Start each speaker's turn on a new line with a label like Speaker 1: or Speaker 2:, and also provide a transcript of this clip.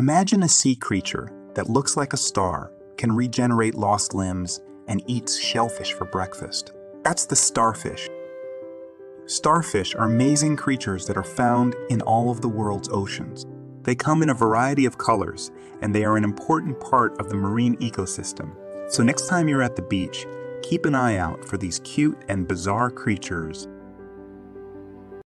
Speaker 1: Imagine a sea creature that looks like a star, can regenerate lost limbs, and eats shellfish for breakfast. That's the starfish. Starfish are amazing creatures that are found in all of the world's oceans. They come in a variety of colors, and they are an important part of the marine ecosystem. So, next time you're at the beach, keep an eye out for these cute and bizarre creatures